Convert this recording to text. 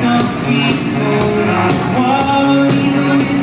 Some people are